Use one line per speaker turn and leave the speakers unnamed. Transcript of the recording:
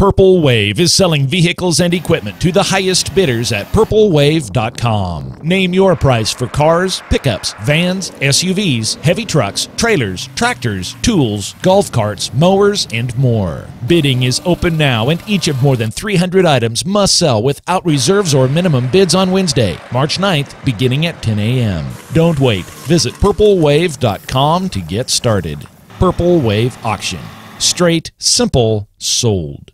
Purple Wave is selling vehicles and equipment to the highest bidders at purplewave.com. Name your price for cars, pickups, vans, SUVs, heavy trucks, trailers, tractors, tools, golf carts, mowers, and more. Bidding is open now, and each of more than 300 items must sell without reserves or minimum bids on Wednesday, March 9th, beginning at 10 a.m. Don't wait. Visit purplewave.com to get started. Purple Wave Auction. Straight, simple, sold.